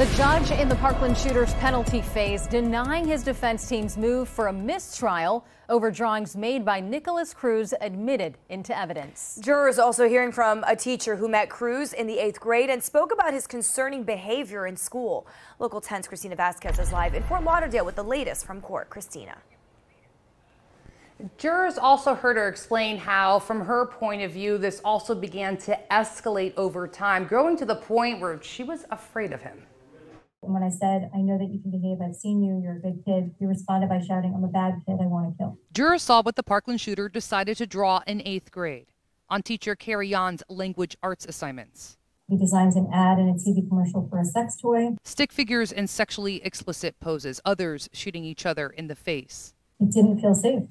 The judge in the Parkland shooter's penalty phase denying his defense team's move for a mistrial over drawings made by Nicholas Cruz admitted into evidence. Jurors also hearing from a teacher who met Cruz in the eighth grade and spoke about his concerning behavior in school. Local 10's Christina Vazquez is live in Fort Lauderdale with the latest from court. Christina. Jurors also heard her explain how, from her point of view, this also began to escalate over time, growing to the point where she was afraid of him. And when I said, I know that you can behave, I've seen you, you're a good kid, he responded by shouting, I'm a bad kid, I want to kill. Jurors saw what the Parkland shooter decided to draw in eighth grade on teacher Carrie Yon's language arts assignments. He designs an ad and a TV commercial for a sex toy. Stick figures in sexually explicit poses, others shooting each other in the face. It didn't feel safe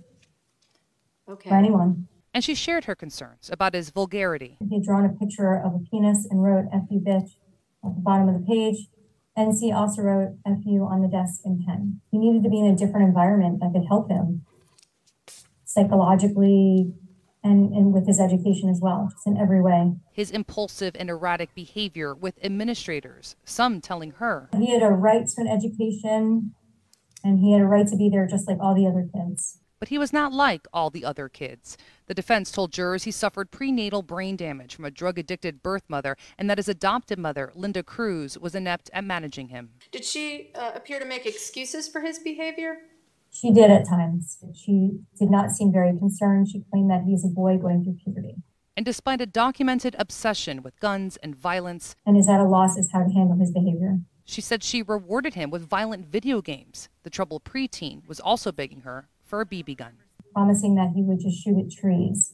okay. for anyone. And she shared her concerns about his vulgarity. He had drawn a picture of a penis and wrote, F you bitch, at the bottom of the page. NC also wrote FU on the desk in pen. He needed to be in a different environment that could help him psychologically and, and with his education as well, just in every way. His impulsive and erratic behavior with administrators, some telling her. He had a right to an education and he had a right to be there just like all the other kids but he was not like all the other kids. The defense told jurors he suffered prenatal brain damage from a drug addicted birth mother and that his adopted mother, Linda Cruz, was inept at managing him. Did she uh, appear to make excuses for his behavior? She did at times. She did not seem very concerned. She claimed that he's a boy going through puberty. And despite a documented obsession with guns and violence, and is at a loss as how to handle his behavior. She said she rewarded him with violent video games. The troubled preteen was also begging her for a BB gun. Promising that he would just shoot at trees.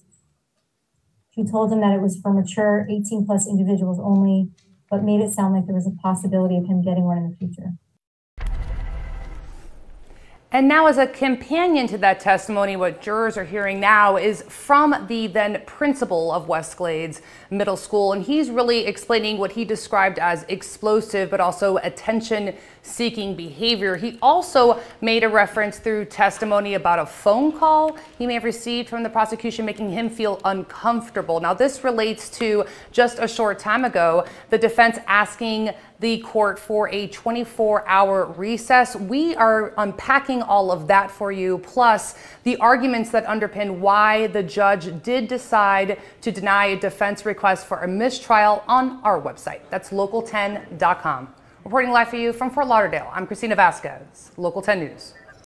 She told him that it was for mature 18 plus individuals only, but made it sound like there was a possibility of him getting one in the future. And now, as a companion to that testimony, what jurors are hearing now is from the then principal of Westglades Middle School. And he's really explaining what he described as explosive, but also attention seeking behavior. He also made a reference through testimony about a phone call he may have received from the prosecution, making him feel uncomfortable. Now, this relates to just a short time ago, the defense asking the court for a 24 hour recess. We are unpacking all of that for you, plus the arguments that underpin why the judge did decide to deny a defense request for a mistrial on our website. That's local10.com. Reporting live for you from Fort Lauderdale, I'm Christina Vazquez, Local 10 News.